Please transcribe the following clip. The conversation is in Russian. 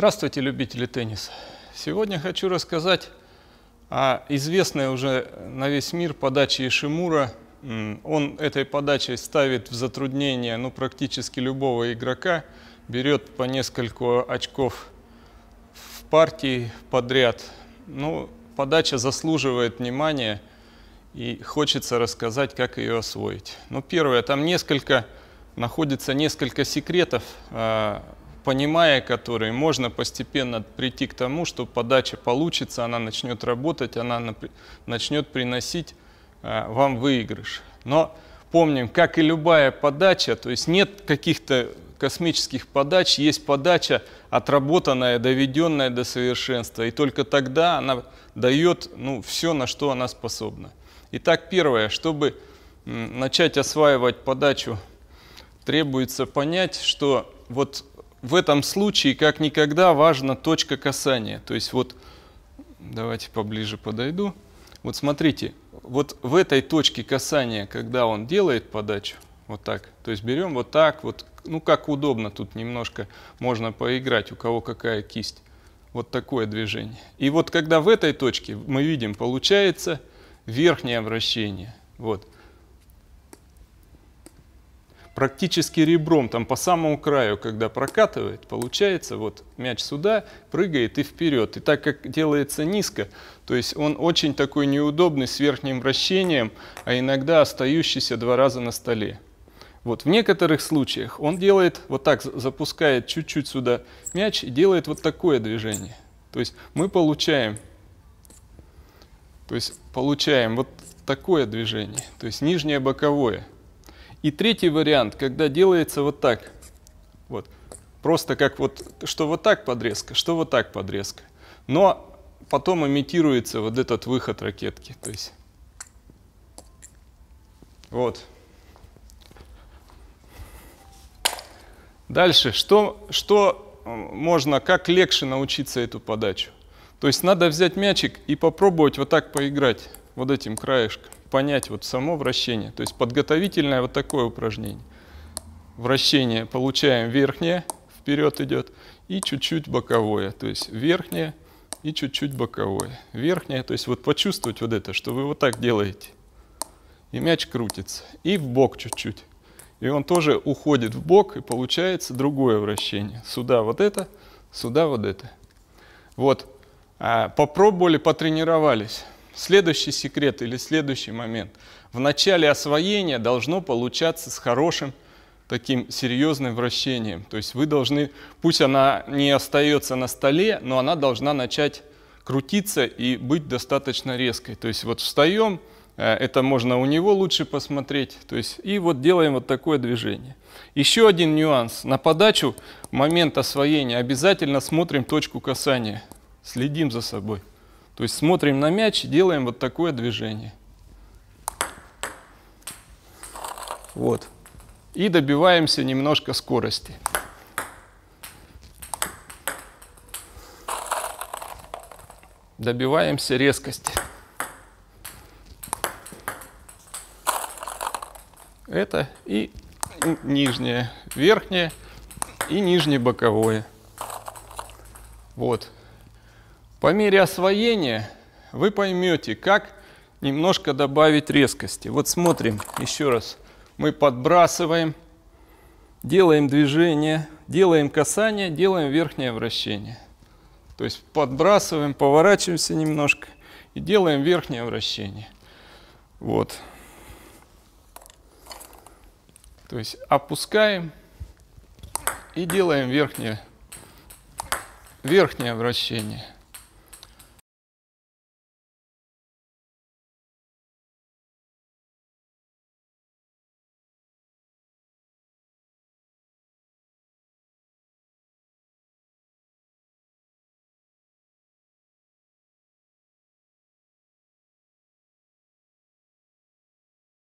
Здравствуйте, любители тенниса. Сегодня хочу рассказать о известной уже на весь мир подаче Ишимура. Он этой подачей ставит в затруднение ну, практически любого игрока, берет по несколько очков в партии подряд. Ну, подача заслуживает внимания и хочется рассказать, как ее освоить. Ну, первое, там несколько, находится несколько секретов, а, понимая которые, можно постепенно прийти к тому, что подача получится, она начнет работать, она начнет приносить а, вам выигрыш. Но помним, как и любая подача, то есть нет каких-то космических подач, есть подача отработанная, доведенная до совершенства, и только тогда она дает ну, все, на что она способна. Итак, первое, чтобы начать осваивать подачу, требуется понять, что вот в этом случае как никогда важна точка касания. То есть вот, давайте поближе подойду. Вот смотрите, вот в этой точке касания, когда он делает подачу, вот так, то есть берем вот так, вот, ну как удобно, тут немножко можно поиграть, у кого какая кисть. Вот такое движение. И вот когда в этой точке мы видим, получается верхнее вращение. Вот практически ребром, там по самому краю, когда прокатывает, получается, вот мяч сюда, прыгает и вперед. И так как делается низко, то есть он очень такой неудобный с верхним вращением, а иногда остающийся два раза на столе. Вот в некоторых случаях он делает вот так, запускает чуть-чуть сюда мяч и делает вот такое движение. То есть мы получаем, то есть получаем вот такое движение, то есть нижнее боковое. И третий вариант, когда делается вот так. Вот. Просто как вот, что вот так подрезка, что вот так подрезка. Но потом имитируется вот этот выход ракетки. То есть вот. Дальше, что, что можно, как легче научиться эту подачу? То есть надо взять мячик и попробовать вот так поиграть, вот этим краешком понять вот само вращение. То есть подготовительное вот такое упражнение. Вращение получаем верхнее, вперед идет, и чуть-чуть боковое. То есть верхнее и чуть-чуть боковое. Верхнее, то есть вот почувствовать вот это, что вы вот так делаете. И мяч крутится. И в бок чуть-чуть. И он тоже уходит в бок, и получается другое вращение. Сюда вот это, сюда вот это. Вот. А, попробовали, потренировались. Следующий секрет или следующий момент. В начале освоения должно получаться с хорошим таким серьезным вращением. То есть вы должны, пусть она не остается на столе, но она должна начать крутиться и быть достаточно резкой. То есть вот встаем, э, это можно у него лучше посмотреть. То есть и вот делаем вот такое движение. Еще один нюанс. На подачу, момент освоения, обязательно смотрим точку касания. Следим за собой. То есть смотрим на мяч и делаем вот такое движение. Вот. И добиваемся немножко скорости. Добиваемся резкости. Это и нижнее, верхнее и нижнее боковое. Вот. По мере освоения вы поймете, как немножко добавить резкости. Вот смотрим еще раз. Мы подбрасываем, делаем движение, делаем касание, делаем верхнее вращение. То есть подбрасываем, поворачиваемся немножко и делаем верхнее вращение. Вот. То есть опускаем и делаем верхнее, верхнее вращение.